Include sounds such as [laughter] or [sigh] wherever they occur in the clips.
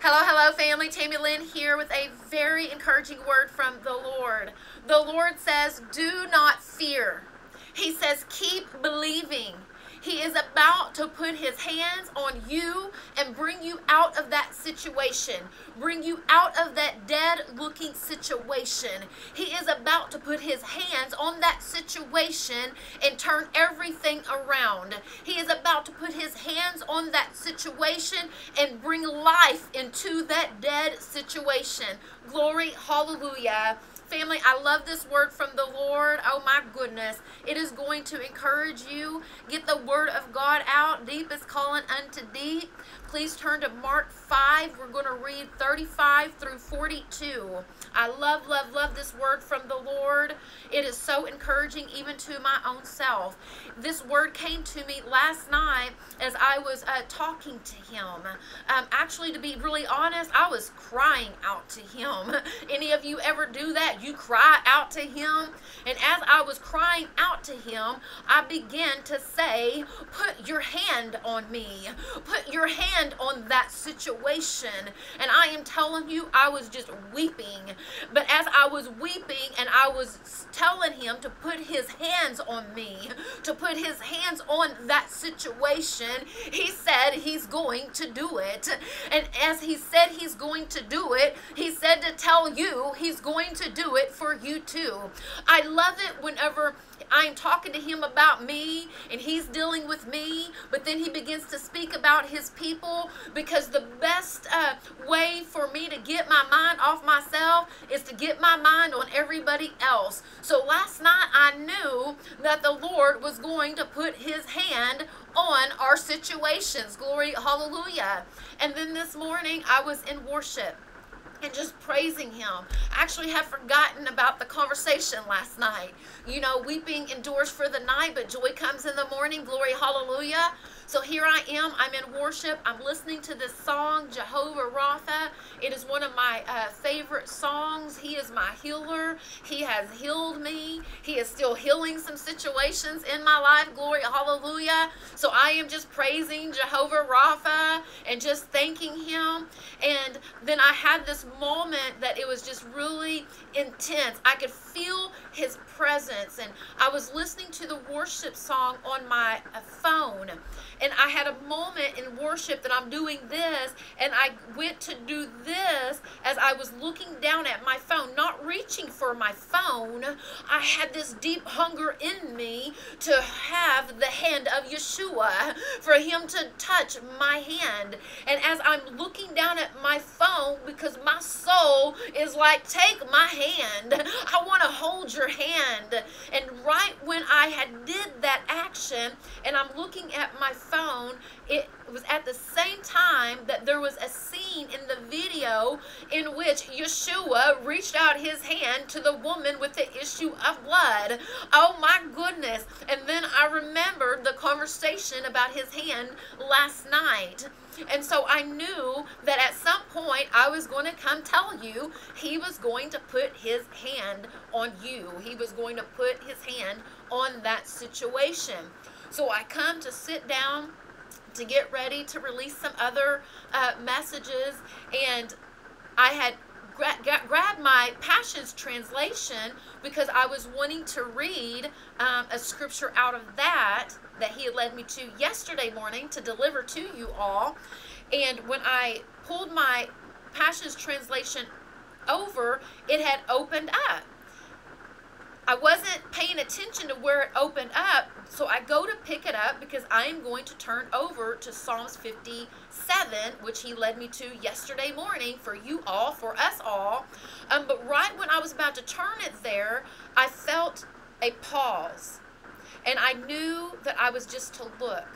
Hello, hello, family. Tammy Lynn here with a very encouraging word from the Lord. The Lord says, Do not fear. He says, Keep believing. He is about to put his hands on you and bring you out of that situation, bring you out of that dead looking situation. He is about to put his hands on that situation and turn everything around. He is about to put his hands on that situation and bring life into that dead situation. Glory, hallelujah. Family, I love this word from the Lord. Oh my goodness. It is going to encourage you. Get the word of God out. Deep is calling unto deep. Please turn to Mark 5. We're going to read 35 through 42. I love, love, love this word from the Lord. It is so encouraging even to my own self. This word came to me last night as I was uh, talking to him. Um, actually, to be really honest, I was crying out to him. [laughs] Any of you ever do that? You cry out to him. And as I was crying out to him, I began to say, Put your hand on me. Put your hand on that situation. And I am telling you, I was just weeping. But as I was weeping and I was telling him to put his hands on me, to put his hands on that situation, he said he's going to do it. And as he said he's going to do it, he said to tell you he's going to do it for you too. I love it whenever I'm talking to him about me and he's dealing with me, but then he begins to speak about his people because the best uh, way for me to get my mind off myself is to get my mind on everybody else. So last night I knew that the Lord was going to put his hand on our situations. Glory, hallelujah. And then this morning I was in worship and just praising him. I actually had forgotten about the conversation last night. You know, weeping endures for the night, but joy comes in the morning. Glory, hallelujah. So here I am. I'm in worship. I'm listening to this song, Jehovah Rapha. It is one of my uh, favorite songs. He is my healer. He has healed me. He is still healing some situations in my life. Glory, hallelujah. So I am just praising Jehovah Rapha and just thanking him. And then I had this moment that it was just really intense. I could feel his presence. And I was listening to the worship song on my uh, phone and I had a moment in worship that I'm doing this, and I went to do this as I was looking down at my phone, not reaching for my phone. I had this deep hunger in me to have the hand of Yeshua, for him to touch my hand. And as I'm looking down at my phone, because my soul is like, take my hand. I want to hold your hand. And right when I had did that action, and I'm looking at my phone, it was at the same time that there was a scene in the video in which Yeshua reached out his hand to the woman with the issue of blood. Oh my goodness. And then I remembered the conversation about his hand last night. And so I knew that at some point I was going to come tell you he was going to put his hand on you. He was going to put his hand on that situation. So I come to sit down to get ready to release some other uh, messages, and I had gra grabbed my Passions translation because I was wanting to read um, a scripture out of that that he had led me to yesterday morning to deliver to you all. And when I pulled my Passions translation over, it had opened up. I wasn't paying attention to where it opened up, so I go to pick it up because I am going to turn over to Psalms 57, which he led me to yesterday morning for you all, for us all. Um, but right when I was about to turn it there, I felt a pause. And I knew that I was just to look.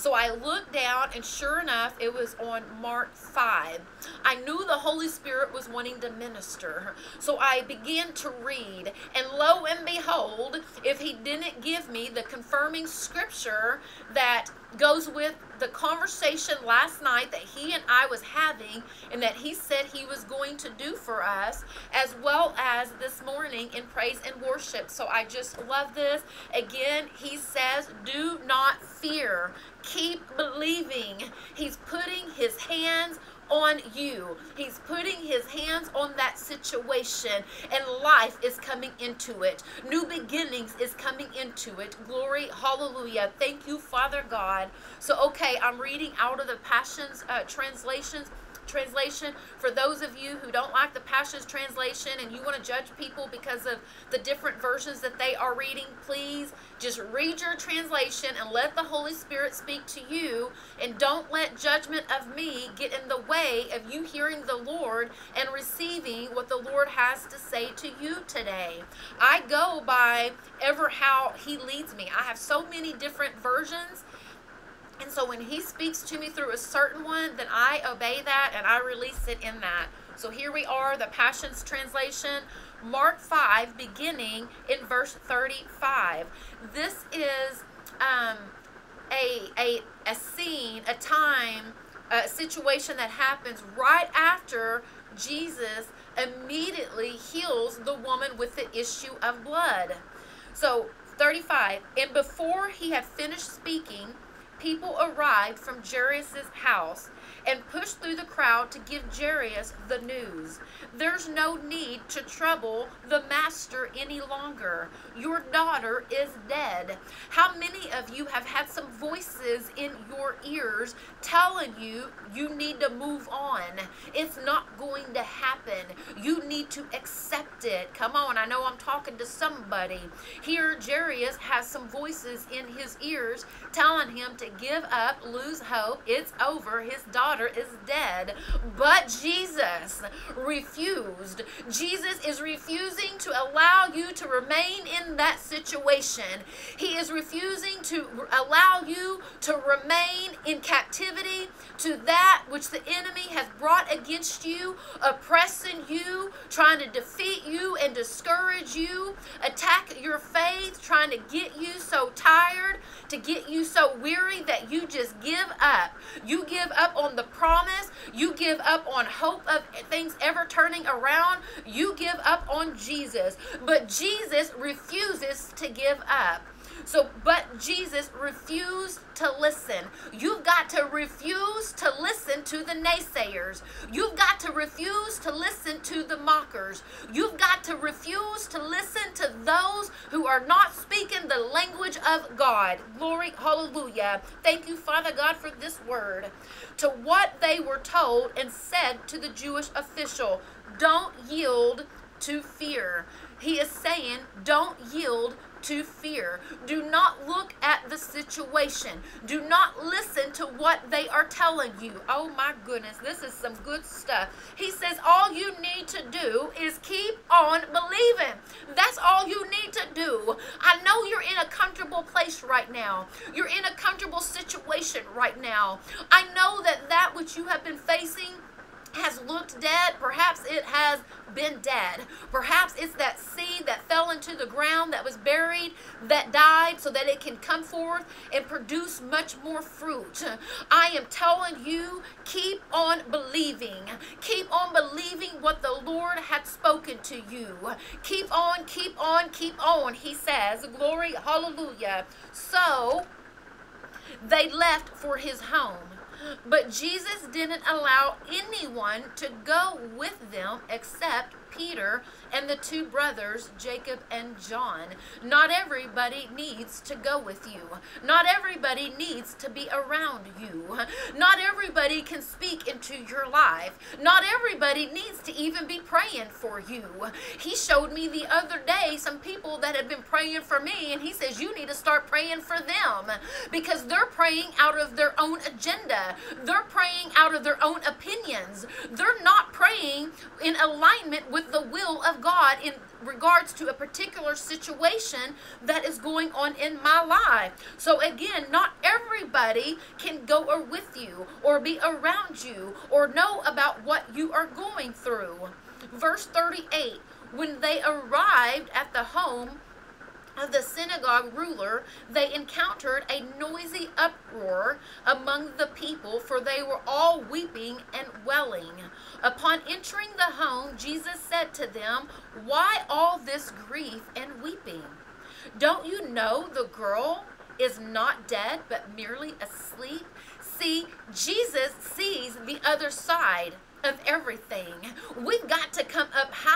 So I looked down, and sure enough, it was on Mark 5. I knew the Holy Spirit was wanting to minister. So I began to read, and lo and behold, if He didn't give me the confirming scripture that goes with the conversation last night that he and I was having and that he said he was going to do for us as well as this morning in praise and worship. So I just love this. Again, he says, "Do not fear. Keep believing." He's putting his hands on you. He's putting his hands on that situation and life is coming into it. New beginnings is coming into it. Glory, hallelujah. Thank you, Father God. So, okay, I'm reading out of the Passions uh, translations translation. For those of you who don't like the Passions translation and you want to judge people because of the different versions that they are reading, please just read your translation and let the Holy Spirit speak to you. And don't let judgment of me get in the way of you hearing the Lord and receiving what the Lord has to say to you today. I go by ever how He leads me. I have so many different versions and so when he speaks to me through a certain one, then I obey that and I release it in that. So here we are, the Passions Translation, Mark 5, beginning in verse 35. This is um, a, a, a scene, a time, a situation that happens right after Jesus immediately heals the woman with the issue of blood. So 35, and before he had finished speaking, people arrived from Jairus' house and pushed through the crowd to give Jairus the news. There's no need to trouble the master any longer. Your daughter is dead. How many of you have had some voices in your ears telling you you need to move on? It's not going to happen. You need to accept it. Come on, I know I'm talking to somebody. Here, Jairus has some voices in his ears telling him to give up, lose hope, it's over, his daughter is dead. But Jesus refused. Jesus is refusing to allow you to remain in that situation. He is refusing to allow you to remain in captivity to that which the enemy has brought against you, oppressing you, trying to defeat you and discourage you, attack your faith, trying to get you so tired, to get you so weary that you just give up. You give up on the promise. You give up on hope of things ever turning around. You give up on Jesus. But Jesus refuses to give up. So, but Jesus refused to listen. You've got to refuse to listen to the naysayers. You've got to refuse to listen to the mockers. You've got to refuse to listen to those who are not speaking the language of God. Glory, hallelujah. Thank you, Father God, for this word. To what they were told and said to the Jewish official, don't yield to fear. He is saying, don't yield to fear. Do not look at the situation. Do not listen to what they are telling you. Oh my goodness, this is some good stuff. He says all you need to do is keep on believing. That's all you need to do. I know you're in a comfortable place right now. You're in a comfortable situation right now. I know that that which you have been facing has looked dead. Perhaps it has been dead. Perhaps it's that seed that fell into the ground that was buried that died so that it can come forth and produce much more fruit. I am telling you, keep on believing. Keep on believing what the Lord had spoken to you. Keep on, keep on, keep on, he says. Glory, hallelujah. So they left for his home. But Jesus didn't allow anyone to go with them except Peter and the two brothers, Jacob and John. Not everybody needs to go with you. Not everybody needs to be around you. Not everybody can speak into your life. Not everybody needs to even be praying for you. He showed me the other day some people that had been praying for me, and he says, You need to start praying for them because they're praying out of their own agenda. They're praying out of their own opinions. They're not praying in alignment with the will of God in regards to a particular situation that is going on in my life. So again, not everybody can go or with you or be around you or know about what you are going through. Verse 38, when they arrived at the home of the synagogue ruler, they encountered a noisy uproar among the people, for they were all weeping and wailing. Upon entering the home, Jesus said to them, Why all this grief and weeping? Don't you know the girl is not dead, but merely asleep? See, Jesus sees the other side of everything. We've got to come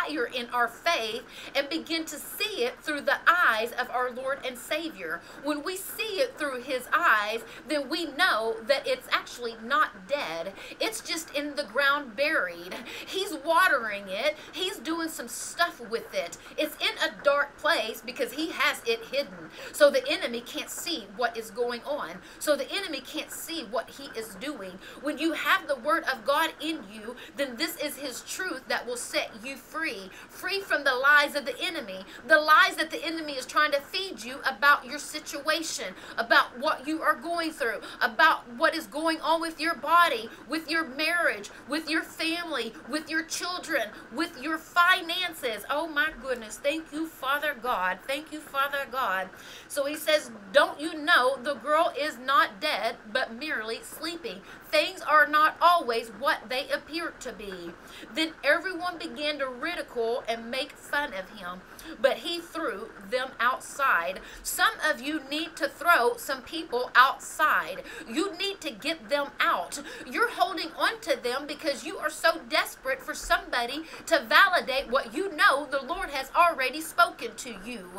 in our faith and begin to see it through the eyes of our Lord and Savior. When we see it through His eyes, then we know that it's actually not dead, it's just in the ground buried. He's watering it, He's doing some stuff with it. It's in a dark place because He has it hidden. So the enemy can't see what is going on. So the enemy can't see what He is doing. When you have the Word of God in you, then this is his truth that will set you free. Free from the lies of the enemy. The lies that the enemy is trying to feed you about your situation, about what you are going through, about what is going on with your body, with your marriage, with your family, with your children, with your finances. Oh my goodness. Thank you, Father God. Thank you, Father God. So he says, Don't you know the girl is not dead, but merely sleeping? Things are not always what they appear to be. Then everyone began to ridicule and make fun of him, but he threw them outside. Some of you need to throw some people outside. You need to get them out. You're holding on to them because you are so desperate for somebody to validate what you know the Lord has already spoken to you.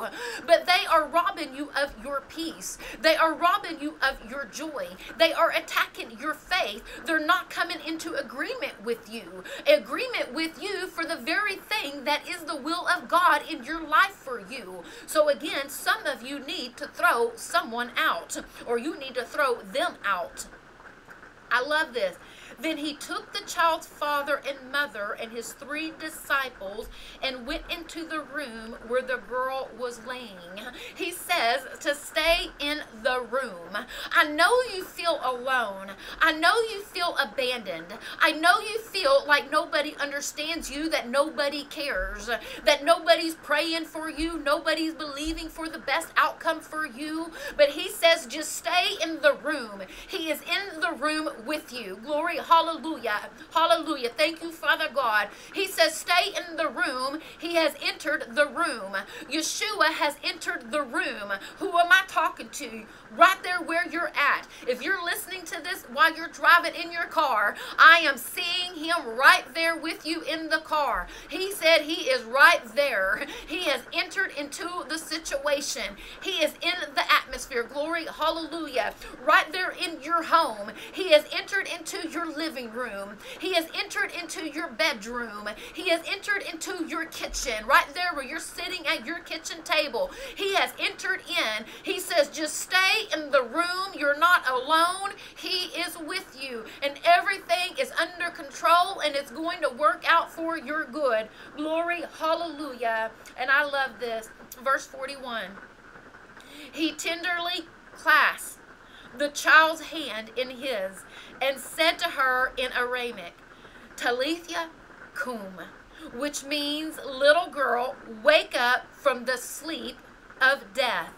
But they are robbing you of your peace. They are robbing you of your joy. They are attacking your faith. They're not coming into agreement with with you, agreement with you for the very thing that is the will of God in your life for you. So, again, some of you need to throw someone out, or you need to throw them out. I love this. Then he took the child's father and mother and his three disciples and went into the room where the girl was laying. He says to stay in the room. I know you feel alone. I know you feel abandoned. I know you feel like nobody understands you, that nobody cares, that nobody's praying for you, nobody's believing for the best outcome for you. But he says, just stay in the room. He is in the room with you. Glory, Hallelujah. Hallelujah. Thank you, Father God. He says, Stay in the room. He has entered the room. Yeshua has entered the room. Who am I talking to? Right there where you're at. If you're listening to this while you're driving in your car, I am seeing him right there with you in the car. He said he is right there. He has entered into the situation. He is in the atmosphere. Glory, hallelujah. Right there in your home. He has entered into your living room. He has entered into your bedroom. He has entered into your kitchen, right there where you're sitting at your kitchen table. He has entered in. He says, just stay in the room. You're not alone. He is with you. And everything is under control and it's going to work out for your good. Glory, hallelujah. And I love this. Verse 41. He tenderly clasped the child's hand in his and said to her in Aramaic, Talitha cum, which means, little girl, wake up from the sleep of death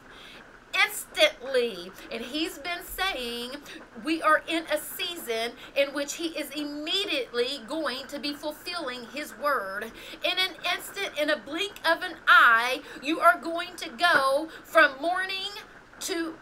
instantly. And he's been saying we are in a season in which he is immediately going to be fulfilling his word. In an instant, in a blink of an eye, you are going to go from mourning to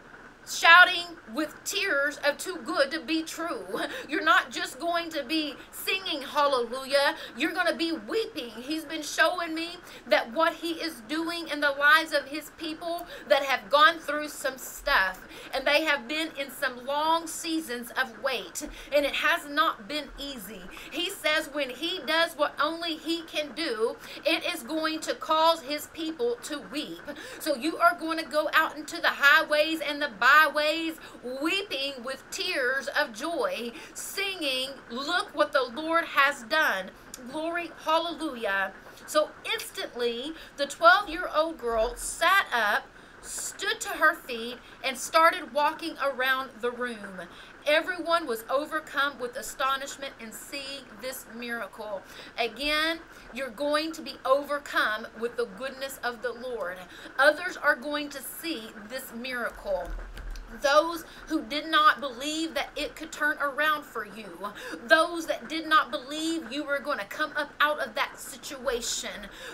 shouting with tears of too good to be true. [laughs] You're not just going to be singing hallelujah, you're going to be weeping. He's been showing me that what he is doing in the lives of his people that have gone through some stuff and they have been in some long seasons of wait and it has not been easy. He says when he does what only he can do, it is going to cause his people to weep. So you are going to go out into the highways and the byways byways, weeping with tears of joy, singing, Look what the Lord has done. Glory, hallelujah. So instantly, the 12 year old girl sat up, stood to her feet, and started walking around the room. Everyone was overcome with astonishment in seeing this miracle. Again, you're going to be overcome with the goodness of the Lord. Others are going to see this miracle. Those who did not believe that it could turn around for you, those that did not believe you were going to come up out of that situation,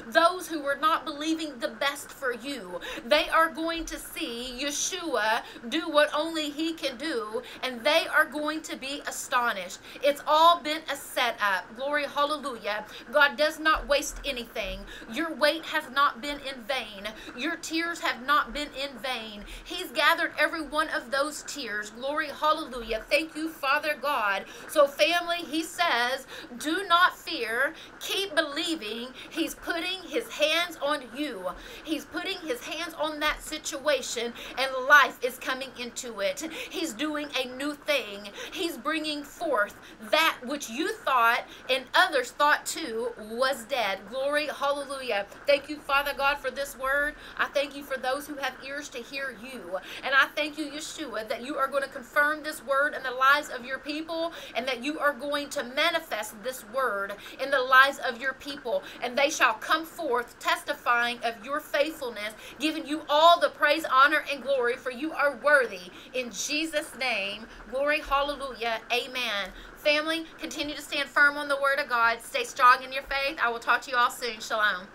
those who were not believing the best for you, they are going to see Yeshua do what only He can do, and they are going to be astonished. It's all been a setup. Glory, hallelujah. God does not waste anything. Your wait has not been in vain, your tears have not been in vain. He's gathered everyone one of those tears. Glory, hallelujah. Thank you, Father God. So, family, he says, do not fear. Keep believing. He's putting his hands on you. He's putting his hands on that situation, and life is coming into it. He's doing a new thing. He's bringing forth that which you thought and others thought too was dead. Glory, hallelujah. Thank you, Father God, for this word. I thank you for those who have ears to hear you. And I thank you, Yeshua, that you are going to confirm this word in the lives of your people and that you are going to manifest this word in the lives of your people. And they shall come forth testifying of your faithfulness, giving you all the praise, honor, and glory, for you are worthy. In Jesus' name, glory, hallelujah, amen. Family, continue to stand firm on the word of God. Stay strong in your faith. I will talk to you all soon. Shalom.